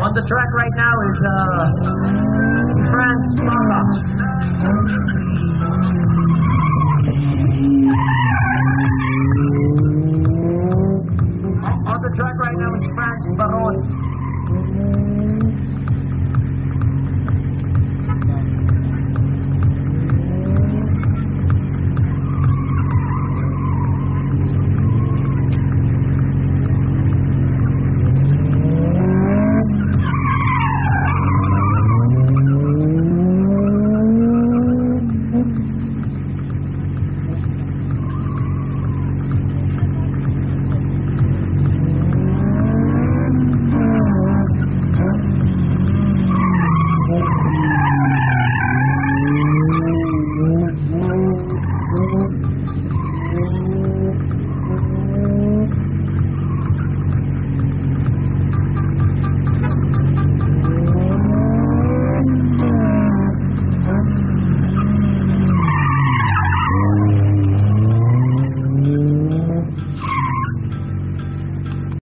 On the track right now is uh, Franz Mara. On on the track right now is Franz Baron.